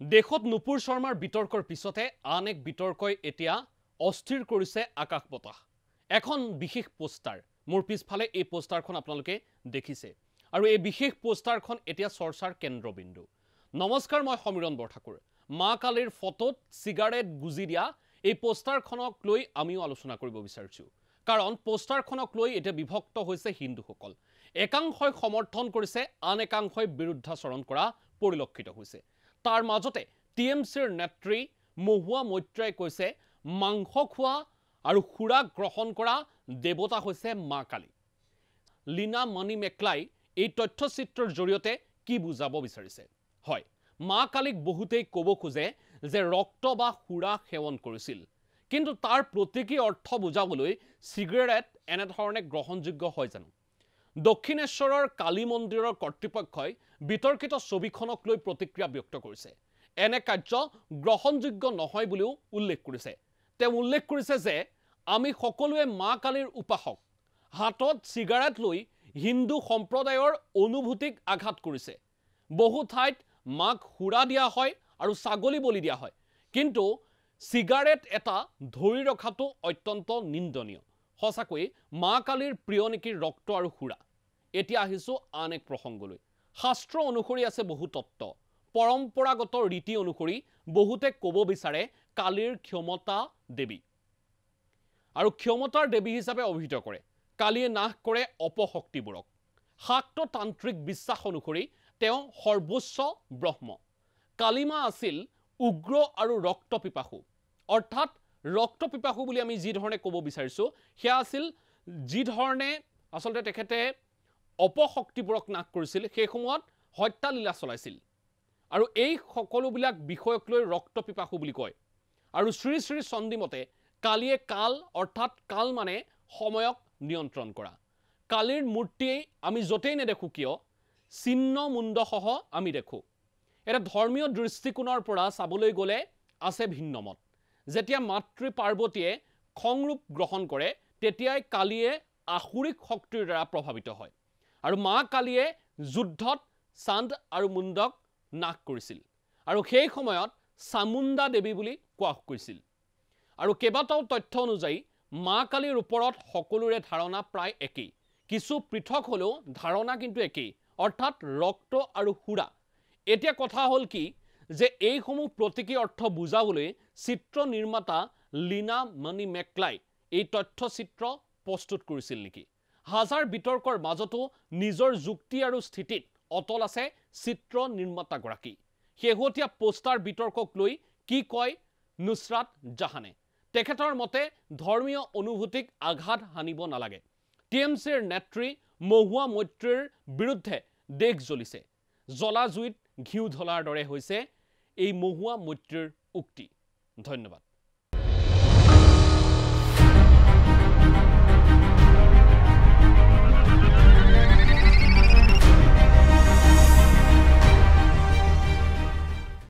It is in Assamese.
দেশত নুপুৰ শৰ্মাৰ বিতৰ্কৰ পিছতে আন এক বিতৰ্কই এতিয়া অস্থিৰ কৰিছে আকাশ বতাহ। এখন বিশেষ পোষ্টাৰ মোৰ পিছফালে এই পোষ্টাৰখন আপোনালোকে দেখিছে। আৰু এই বিশেষ পোষ্টাৰখন এতিয়া চৰ্চাৰ কেন্দ্ৰবিন্দু। নমস্কাৰ মই সমীৰণ বৰঠাকুৰ। মা কালীৰ ফটোত চিগাৰেট গুজি দিয়া এই পোষ্টাৰখনক লৈ আমিও আলোচনা কৰিব বিচাৰিছোঁ। কাৰণ পোষ্টাৰখনক লৈ এতিয়া বিভক্ত হৈছে হিন্দুসকল। একাংশই সমৰ্থন কৰিছে আন একাংশই বিৰুদ্ধাচৰণ কৰা পৰিলক্ষিত হৈছে। তাৰ মাজতে টি এম চিৰ নেত্ৰী মহুৱা মৈত্ৰাই কৈছে মাংস খোৱা আৰু সুৰা গ্ৰহণ কৰা দেৱতা হৈছে মা কালী। লীনা মণি মেকলাই এই তথ্যচিত্ৰৰ জৰিয়তে কি বুজাব বিচাৰিছে? হয় মা কালীক বহুতেই ক'ব খোজে যে ৰক্ত বা সুৰা সেৱন কৰিছিল। কিন্তু তাৰ প্ৰতীকী অৰ্থ বুজাবলৈ চিগাৰেট এনেধৰণে গ্ৰহণযোগ্য হয় জানো? দক্ষিণেশ্বৰৰ কালী মন্দিৰৰ কৰ্তৃপক্ষই বিতৰ্কিত ছবিখনক লৈ প্ৰতিক্ৰিয়া ব্যক্ত কৰিছে। এনে কাৰ্য গ্ৰহণযোগ্য নহয় বুলিও উল্লেখ কৰিছে। তেওঁ উল্লেখ কৰিছে যে আমি সকলোৱে মা কালীৰ উপাসক। হাতত চিগাৰেট লৈ হিন্দু সম্প্ৰদায়ৰ অনুভূতিক আঘাত কৰিছে। বহু ঠাইত মাক সুৰা দিয়া হয় আৰু ছাগলী বলি দিয়া হয়। কিন্তু চিগাৰেট এটা ধৰি ৰখাটো অত্যন্ত নিন্দনীয়। সঁচাকৈয়ে মা কালীৰ প্ৰিয় নেকি ৰক্ত আৰু সুৰা? এতিয়া আহিছোঁ আন এক প্ৰসংগলৈ। শাস্ত্ৰ অনুসৰি আছে বহু তত্ত্ব। পৰম্পৰাগত ৰীতি অনুসৰি বহুতে ক'ব বিচাৰে কালীৰ ক্ষমতা দেৱী। আৰু ক্ষমতাৰ দেৱী হিচাপে অভিহিত কৰে। কালীয়ে নাশ কৰে অপশক্তিবোৰক। শাক্ত তান্ত্ৰিক বিশ্বাস অনুসৰি তেওঁ সৰ্বোচ্চ ব্ৰহ্ম। কালীমা আছিল উগ্ৰ আৰু ৰক্তপিপাসু। অৰ্থাৎ ৰক্তপিপাসু বুলি আমি যিধৰণে ক'ব বিচাৰিছোঁ সেয়া আছিল যিধৰণে আচলতে তেখেতে অপশক্তিবোৰক নাশ কৰিছিল সেই সময়ত হত্যালীলা চলাইছিল। আৰু এই সকলোবিলাক বিষয়ক লৈ ৰক্তপিপাসু বুলি কয়। আৰু শ্ৰী শ্ৰী চণ্ডীমতে কালীয়ে কাল অৰ্থাৎ কাল মানে সময়ক নিয়ন্ত্ৰণ কৰা। কালীৰ মূৰ্তিয়েই আমি য'তেই নেদেখোঁ কিয় চিহ্ন মুণ্ডসহ আমি দেখোঁ। এটা ধৰ্মীয় দৃষ্টিকোণৰ পৰা চাবলৈ গ'লে আছে ভিন্ন মত যেতিয়া মাতৃ পাৰ্বতীয়ে খংৰূপ গ্ৰহণ কৰে তেতিয়াই কালীয়ে আসুৰিক শক্তিৰ দ্বাৰা প্ৰভাৱিত হয়। আৰু মা কালীয়ে যুদ্ধত চান্দ আৰু মুণ্ডক নাশ কৰিছিল। আৰু সেই সময়ত চামুণ্ডা দেৱী বুলি কোৱা কৈছিল আৰু কেইবাটাও তথ্য অনুযায়ী মা কালীৰ ওপৰত সকলোৰে ধাৰণা প্ৰায় একেই। কিছু পৃথক হ'লেও ধাৰণা কিন্তু একেই। অৰ্থাৎ ৰক্ত আৰু সুৰা। এতিয়া কথা হ'ল কি যে এইসমূহ প্ৰতীকী অৰ্থ বুজাবলৈ চিত্ৰ নিৰ্মাতা লীনা মণি মেকলাই এই তথ্যচিত্ৰ প্ৰস্তুত কৰিছিল নেকি? হাজাৰ বিতৰ্কৰ মাজতো নিজৰ যুক্তি আৰু স্থিতিত অটল আছে চিত্ৰ নিৰ্মাতাগৰাকী। শেহতীয়া পোষ্টাৰ বিতৰ্কক লৈ কি কয় নুছৰাট জাহানে? তেখেতৰ মতে ধৰ্মীয় অনুভূতিক আঘাত সানিব নালাগে। টি এম চিৰ নেত্ৰী মহুৱা মৈত্ৰীৰ বিৰুদ্ধে দেশ জ্বলিছে। জ্বলা জুইত ঘিউ ঢলাৰ দৰে হৈছে এই মহুৱা মৈত্ৰীৰ উক্তি। ধন্যবাদ।